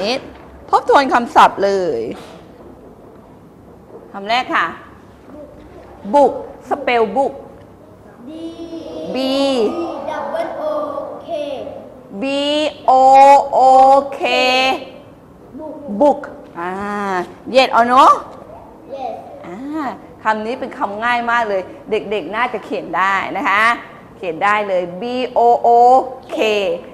นี้ทบทวนคำศัพท์เลยคำแรกค่ะ บุก สเปลบุก D B double O K B O O K บุกบุกอ่า yes or no yes อ่าคำนี้เป็นคำง่ายมากเลย เด็กๆน่าจะเขียนได้นะคะ เขียนได้เลย B O O K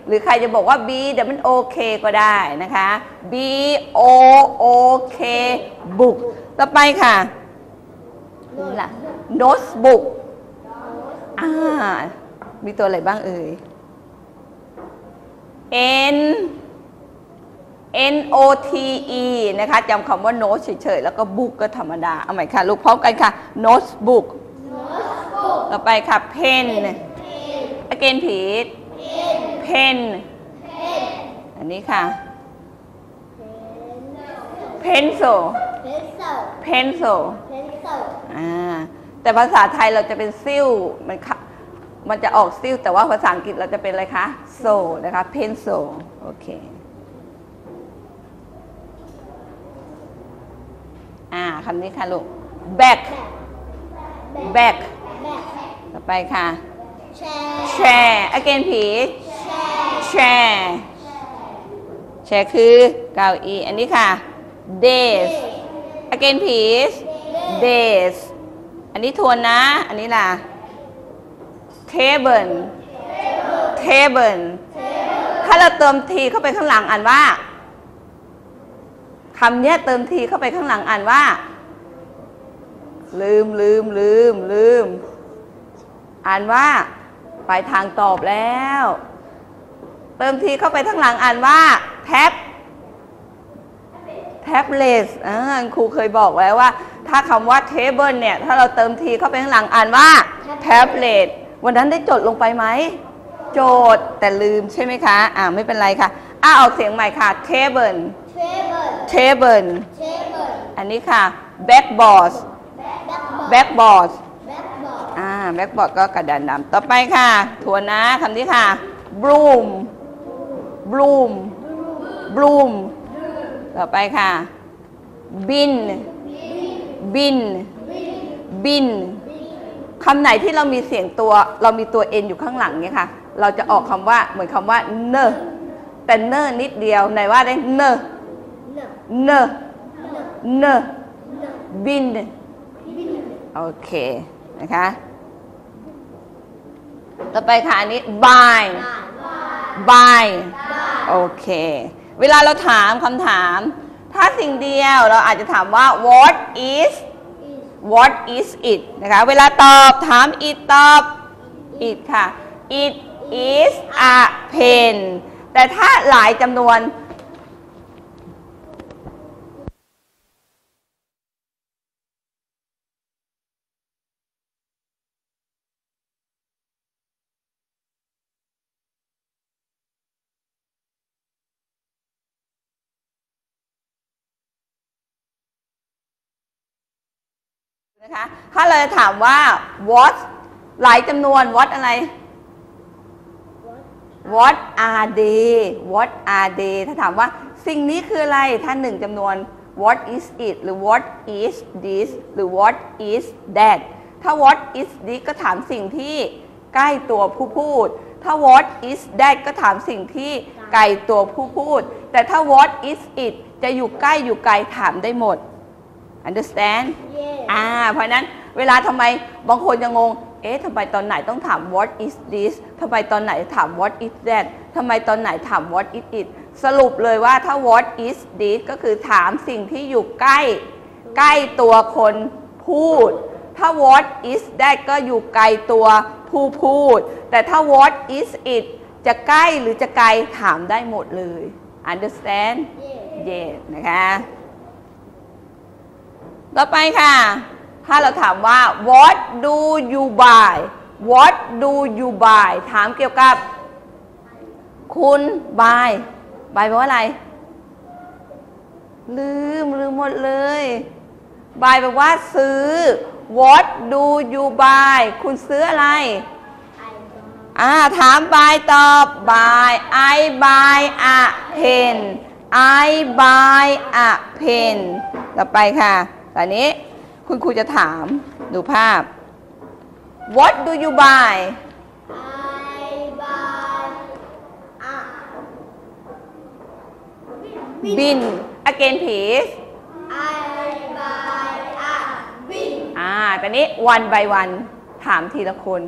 หรือใครจะบอกว่า B แต่มัน O K ก็ได้นะคะ B O O K บุกต่อไปค่ะนี่ล่ะ notebook อ่า มีตัวอะไรบ้างเอ่ย N N O T E นะคะจำคำว่า note เฉยๆ แล้วก็ book ก็ธรรมดา เอาใหม่ค่ะ ลูกพร้อมกันค่ะ notebook ต่อไปค่ะ pen again please pen อันนี้ค่ะ pencil pencil pencil pencil อ่าแต่ภาษาไทยเราจะเป็นซิ่วมันค่ะมันจะออกซิ่วแต่ว่าภาษาอังกฤษเราจะเป็นอะไรคะ so นะคะ pencil โอเคอ่าคำนี้ค่ะลูก back back back ต่อไปค่ะ chair chair again please chair chair คือเก้าอี้อันนี้ค่ะ desk again please desk อันนี้ทวนนะ อันนี้ล่ะ table table ถ้าเราเติมทีเข้าไปข้างหลังอ่านว่าคำเนี้ยเติม T เข้าไปข้างหลังอ่านว่า ลืมลืมลืมลืม อ่านว่า ปลายทางตอบแล้ว เติม T เข้าไปข้างหลังอ่านว่า tab tablet อ่าครูเคยบอกแล้วว่า ถ้าคำว่า table เนี่ย ถ้าเราเติม T เข้าไปข้างหลังอ่านว่าแท็บเล็ตวันนั้นได้จดลงไปไหมโจทย์แต่ลืมใช่ไหมคะ อ่าไม่เป็นไรค่ะ อ่าออกเสียงใหม่ค่ะเทเบิล table เทเบิล table อันนี้ค่ะแบ็กบอร์ด backboard แบ็กบอร์ด backboard อ่าแบ็กบอร์ดก็กระดานดำต่อไปค่ะ ทวนนะคำนี้ค่ะ broom broom broom ต่อไปค่ะ bin bin bin คำไหนที่เรามีเสียงตัว เรามีตัว n อยู่ข้างหลังเนี่ยค่ะ เราจะออกคำว่าเหมือนคำว่าเนแต่เนนิดเดียวไหนว่าได้เน no เน no เน no บินโอเค นะคะ ต่อไปค่ะอันนี้ by by โอเค เวลาเราถามคำถาม ถ้าสิ่งเดียวเราอาจจะถามว่า what is what is it นะคะ เวลาตอบถาม it ตอบ it ค่ะ it is a pen แต่ถ้าหลายจำนวน นะคะถ้าเราจะถามว่า what หลายจำนวน what อะไร what are they what are they ถ้าถามว่าสิ่งนี้คืออะไร ถ้าหนึ่งจำนวน what is it หรือ what is this หรือ what is that ถ้า what is this ก็ถามสิ่งที่ใกล้ตัวผู้พูด ถ้า what is that ก็ถามสิ่งที่ไกลตัวผู้พูด แต่ถ้า what is it จะอยู่ใกล้อยู่ไกลถามได้หมด understand yes อ่าเพราะฉะนั้นเวลาทำไมบางคนจะงง เอ๊ะทำไมตอนไหนต้องถาม what is this ทำไมตอนไหนถาม what is that ทำไมตอนไหนถาม what is it สรุปเลยว่าถ้า what is this ก็คือถามสิ่งที่อยู่ใกล้ ใกล้ตัวคนพูด ถ้า what is that ก็อยู่ไกลตัวผู้พูด แต่ถ้า what is it จะใกล้หรือจะไกลถามได้หมดเลย understand yes yes นะคะ ต่อไปค่ะ ถ้าเราถามว่า what do you buy what do you buy ถามเกี่ยวกับ คุณ buy buy แปลว่าอะไร ลืม ลืมหมดเลย buy แปลว่าซื้อ what do you buy คุณซื้ออะไร I อ่าถาม buy ตอบ buy I buy a pen I buy a pen ต่อไปค่ะ ตอนนี้คุณครูจะถามดูภาพ What do you buy I buy a bin again please I buy a bin อ่าตอนนี้ one by one ถามทีละคน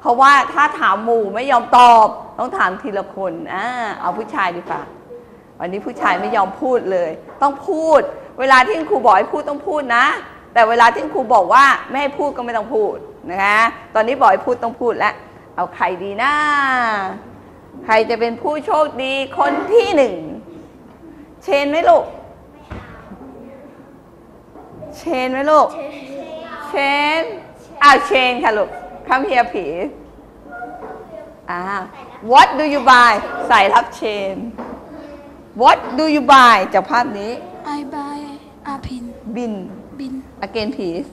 เพราะว่าถ้าถามหมู่ไม่ยอมตอบ ต้องถามทีละคนอ่าเอาผู้ชายดีกว่าวันนี้ผู้ชายไม่ยอมพูดเลย ต้องพูด เวลาที่คุณครูบอกให้พูดต้องพูดนะ แต่เวลาที่คุณครูบอกว่าไม่ให้พูดก็ไม่ต้องพูดนะคะ ตอนนี้บอกให้พูดต้องพูดแล้วเอาใครดีนะใครจะเป็นผู้โชคดีคนที่หนึ่ง เชนไหมลูก เชนไหมลูก เชนอ้าวเชนค่ะลูก come here please อ่า what do you buy ใส่รับเชน what do you buy จากภาพนี้ I buy a pin bin bin again please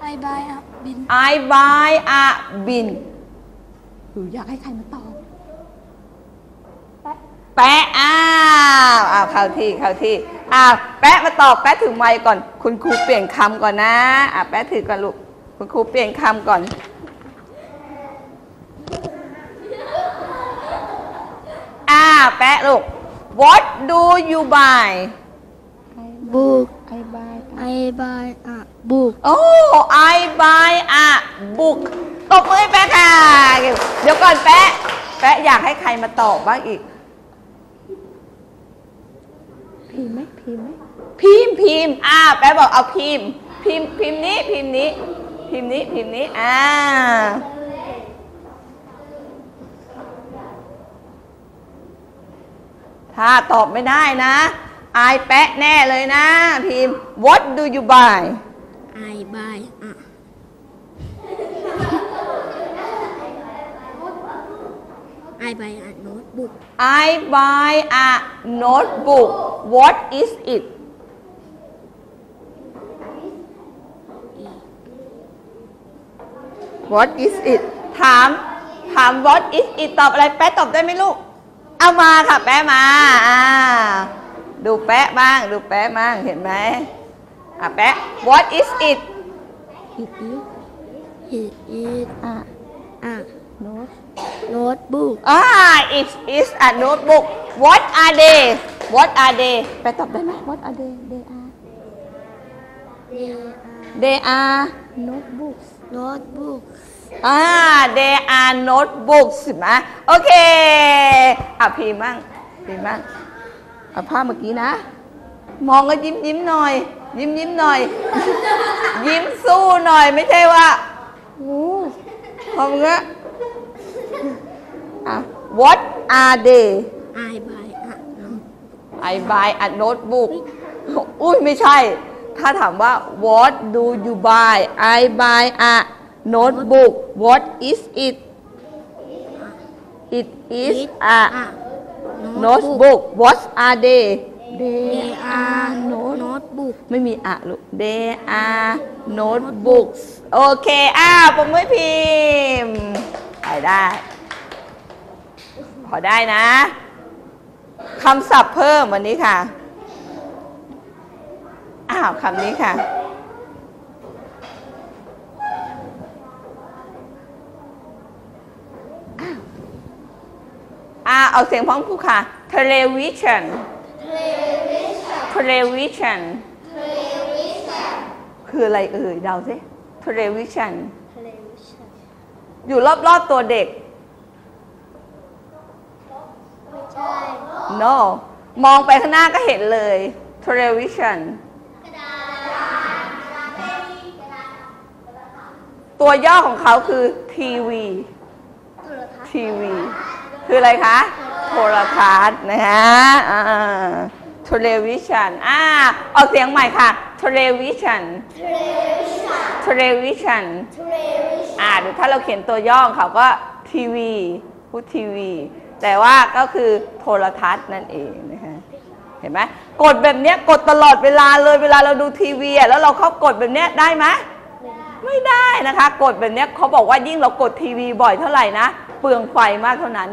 I buy a bin I buy a bin หนูอยากให้ใครมาตอบ แปะอ้าวอ้าวเข้าที่เข้าที่อ้าวแปะมาตอบแปะถือไมค์ก่อน คุณครูเปลี่ยนคำก่อนนะอะแปะถือก่อนลูก คุณครูเปลี่ยนคำก่อน อ่าแปะลูก What do you buy book I buy I buy a book โอ้ I buy a book ตบมือให้แป๊ะค่ะ เดี๋ยวก่อนแป๊ะ แป๊ะอยากให้ใครมาตอบบ้างอีก พิมพ์ไหมพิมพ์ไหมพิมพ์พิมพ์อ่าแป๊ะบอกเอาพิมพ์ พิมพ์พิมพ์นี้พิมพ์นี้ พิมพ์นี้พิมพ์นี้อ่าถ้าตอบไม่ได้นะ อายแปะแน่เลยนะ พิมพ์ What do you buy I buy a I buy a notebook I buy a notebook What is it What is it ถาม ถาม What is it ตอบอะไร แป๊ะตอบได้ไหมลูก เอามาค่ะ แป๊ะมา อ่า ดูแป๊ะบ้าง ดูแป๊ะบ้าง เห็นไหมอะแป๊ะ What is it it is it is อะ a note notebook อ่า it is a notebook What are they What are they แป๊ะตอบได้ไหม What are they they are they are they are notebooks notebooks อ่า they are notebooks เห็นไหมโอเค อะพิมพ์มั่งพิมพ์มั่ง เอาภาพเมื่อกี้นะ มองก็ยิ้มยิ้มหน่อย ยิ้มยิ้มหน่อย ยิ้มสู้หน่อยไม่ใช่ว่าโอ้พอมึงอะอะ what are they I buy a note I buy a notebook อุ้ยไม่ใช่ ถ้าถามว่า what do you buy I buy a notebook what is it it is a notebook what are they they they are are note notebook ไม่มีอะลูก they are notebooks โอเคอ้าวผมไม่พิมพ์ไปได้ พอได้นะคำศัพท์เพิ่มวันนี้ค่ะ อ้าวคำนี้ค่ะ อ้าว อ่าเอาเสียงพร้อมครูค่ะ television television คืออะไรเอ่ยเดาสิ television อยู่รอบๆตัวเด็กไม่ใช่ no มองไปข้างหน้าก็เห็นเลย television ตัวย่อของเขาคือทีวีทีวี คืออะไรคะ โทรทัศน์นะคะอ่า television อ่าออกเสียงใหม่ค่ะ television television อ่าเดี๋ยวถ้าเราเขียนตัวย่อของเขาก็ทีวีพูดทีวี แต่ว่าก็คือโทรทัศน์นั่นเองนะคะเห็นไหมกดแบบเนี้ยกดตลอดเวลาเลยเวลาเราดูทีวีอะแล้วเราเข้ากดแบบเนี้ยได้ไหมไม่ได้นะคะ กดแบบเนี้ยเขาบอกว่ายิ่งเรากดทีวีบ่อยเท่าไหร่นะ เปลืองไฟมากเท่านั้น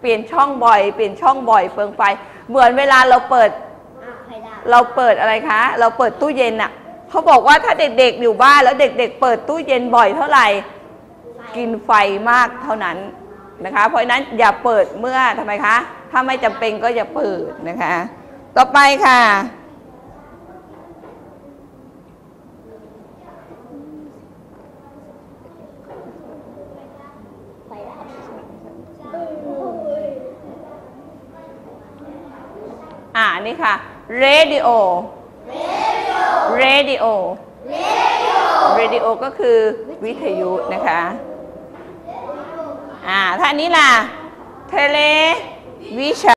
เปลี่ยนช่องบ่อย เปลี่ยนช่องบ่อยเปลืองไฟ เหมือนเวลาเราเปิดอะไฟดับเราเปิดอะไรคะ เราเปิดตู้เย็นอะเขาบอกว่าถ้าเด็กๆอยู่บ้านแล้วเด็ก ๆ เปิดตู้เย็นบ่อยเท่าไหร่ กินไฟมากเท่านั้นนะคะ เพราะฉะนั้นอย่าเปิดเมื่อทำไมคะ ถ้าไม่จำเป็นก็อย่าเปิดนะคะ ต่อไปค่ะ ไฟดับ อ่า นี่ค่ะ radio radio radio ก็คือวิทยุนะคะอ่าถ้านนี้ล่ะ เทเลวิชั